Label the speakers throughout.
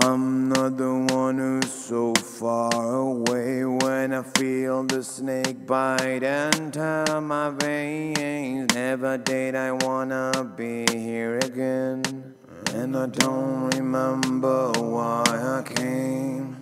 Speaker 1: I'm not the one who's so far away when I feel the snake bite and tear my veins. Never did I wanna be here again, and I don't remember why I came.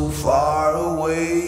Speaker 1: so far away.